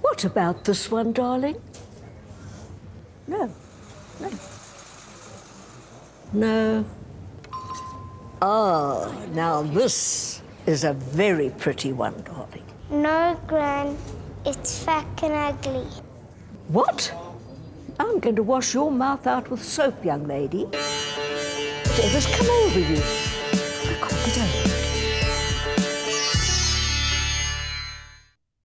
What about this one, darling? No. No. No. Ah, now this is a very pretty one, darling. No, Gran. It's fat and ugly. What? I'm going to wash your mouth out with soap, young lady. Whatever's come over you?